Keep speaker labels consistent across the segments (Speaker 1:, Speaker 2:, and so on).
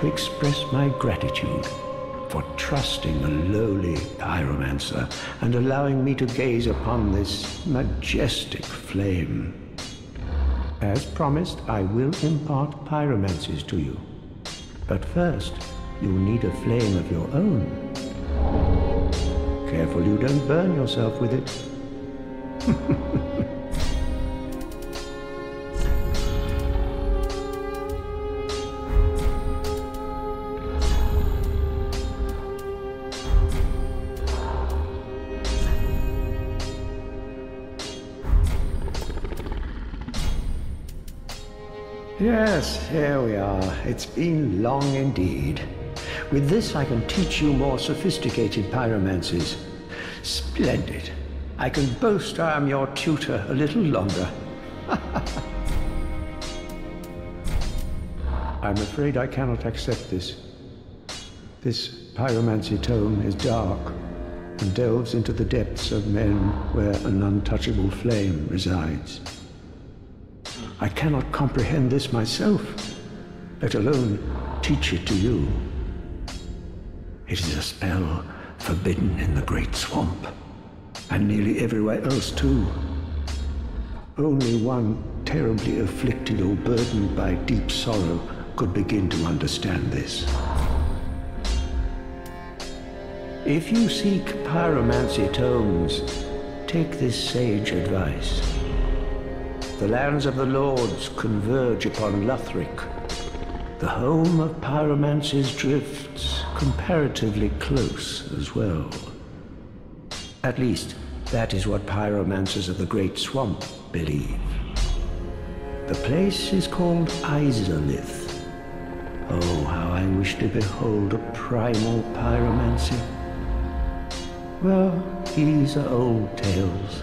Speaker 1: to express my gratitude for trusting a lowly pyromancer and allowing me to gaze upon this majestic flame. As promised, I will impart pyromancies to you. But first, you'll need a flame of your own. Careful you don't burn yourself with it. here we are. It's been long indeed. With this, I can teach you more sophisticated pyromancies. Splendid. I can boast I am your tutor a little longer. I'm afraid I cannot accept this. This pyromancy tome is dark and delves into the depths of men where an untouchable flame resides. I cannot comprehend this myself, let alone teach it to you. It is a spell forbidden in the Great Swamp, and nearly everywhere else too. Only one terribly afflicted or burdened by deep sorrow could begin to understand this. If you seek pyromancy tomes, take this sage advice. The lands of the Lords converge upon Lothric, The home of pyromancy's drifts comparatively close as well. At least, that is what pyromancers of the Great Swamp believe. The place is called Izalith. Oh, how I wish to behold a primal pyromancy. Well, these are old tales.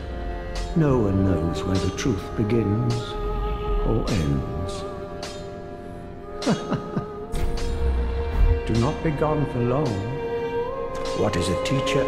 Speaker 1: No one knows where the truth begins or ends. Do not be gone for long. What is a teacher?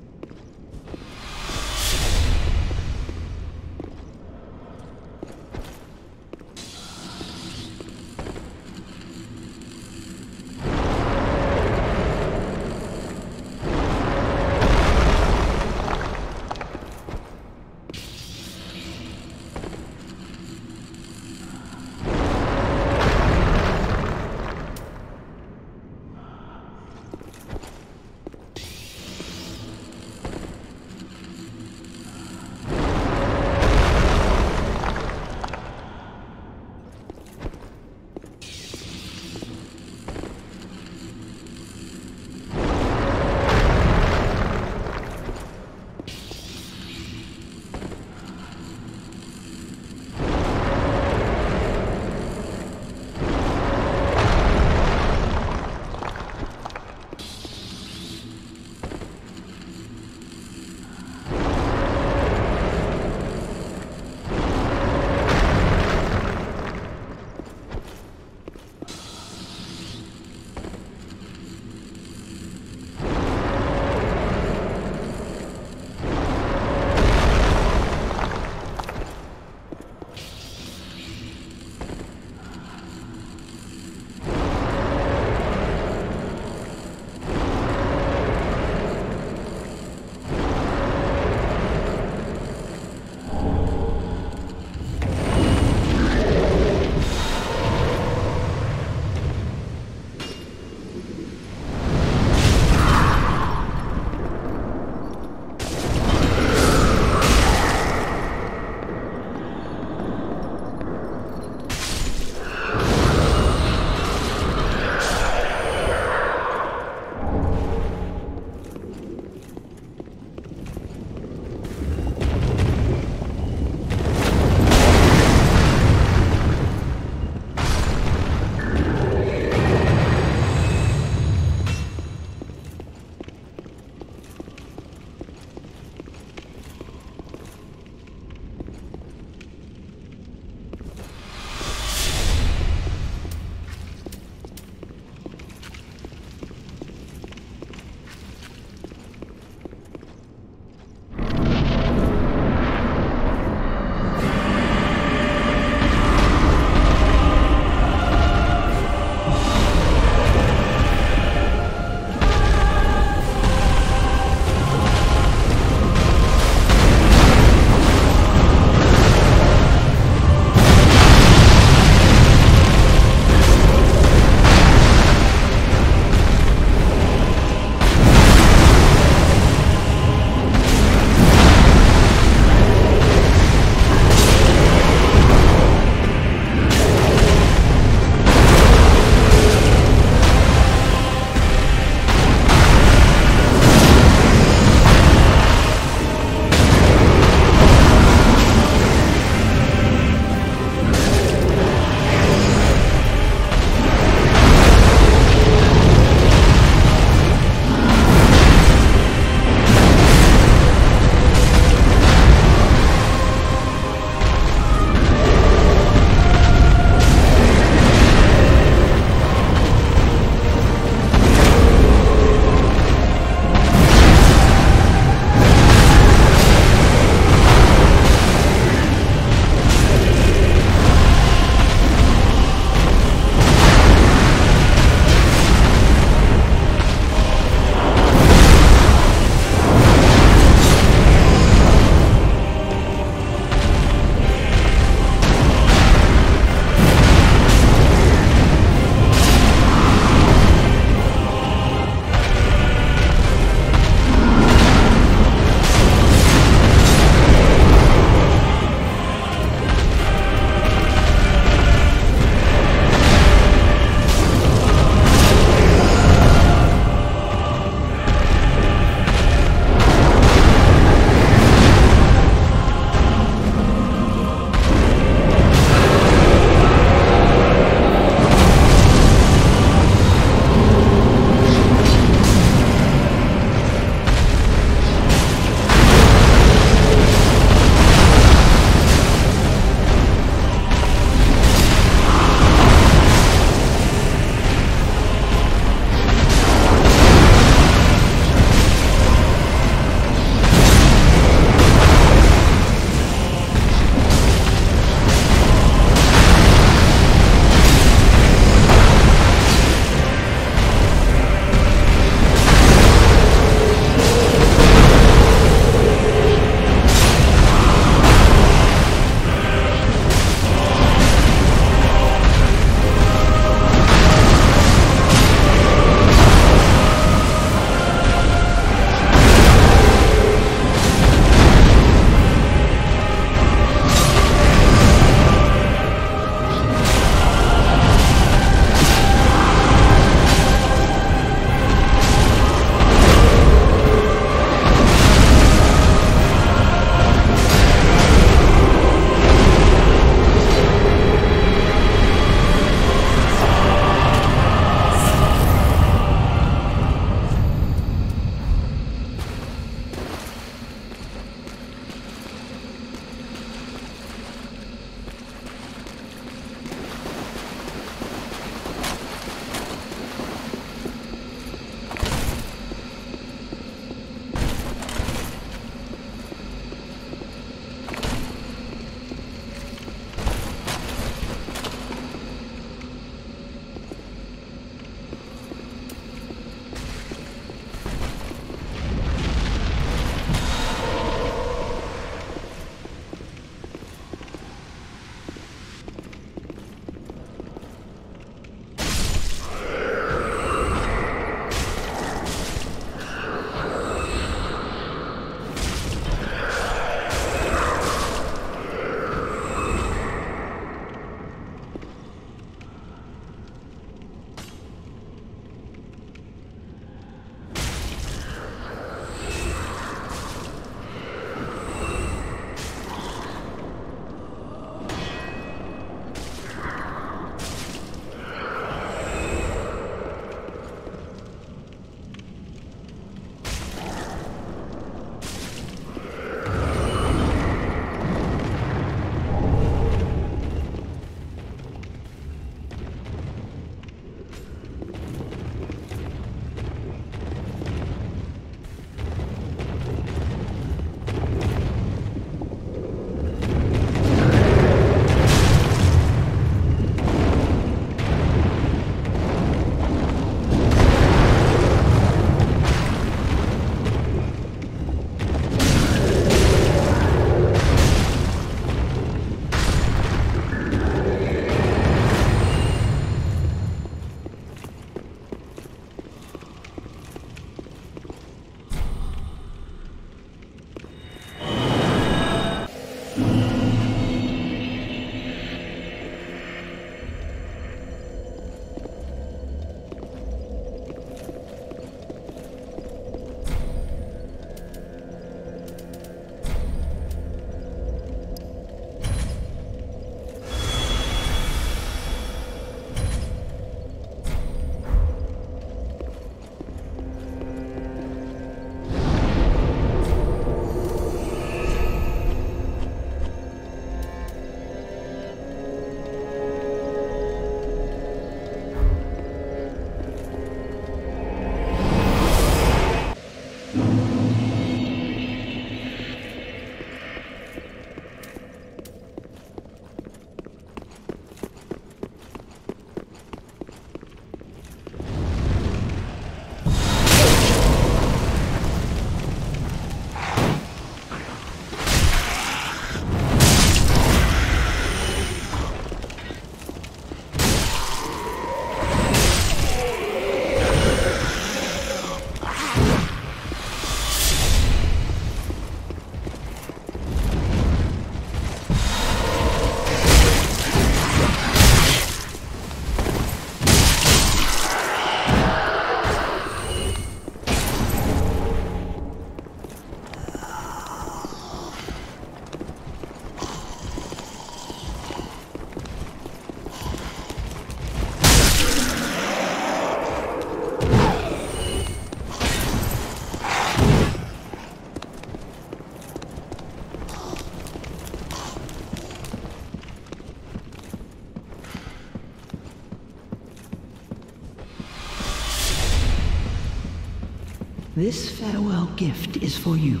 Speaker 2: This farewell gift is for you.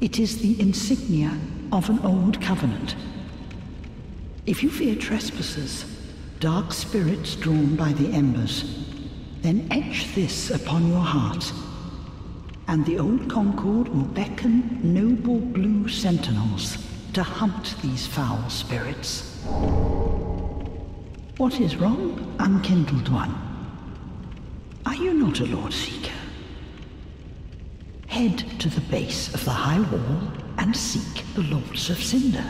Speaker 2: It is the insignia of an old covenant. If you fear trespassers, dark spirits drawn by the embers, then etch this upon your heart, and the old Concord will beckon noble blue sentinels to hunt these foul spirits. What is wrong, unkindled one? Are you not a Lord Seeker? Head to the base of the high wall and seek the Lords of Cinder.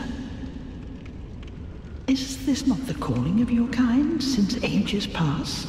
Speaker 2: Is this not the calling of your kind since ages past?